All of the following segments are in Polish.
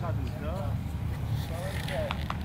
Schatten, ne?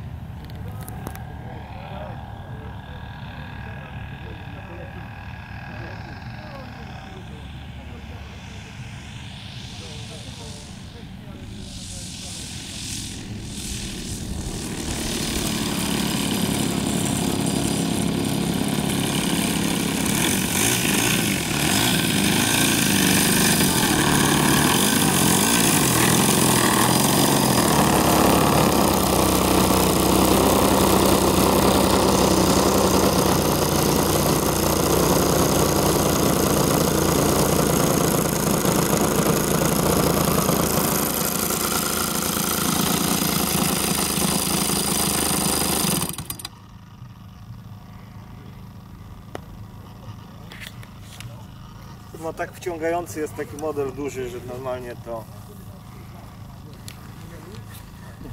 Kurwa, tak wciągający jest taki model duży, że normalnie to...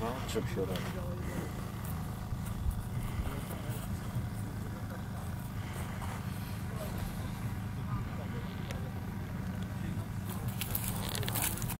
No?